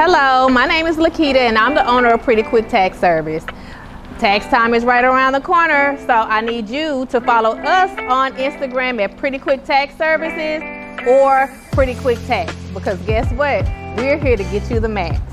Hello, my name is Lakita and I'm the owner of Pretty Quick Tax Service. Tax time is right around the corner, so I need you to follow us on Instagram at Pretty Quick Tax Services or Pretty Quick Tax because guess what? We're here to get you the match.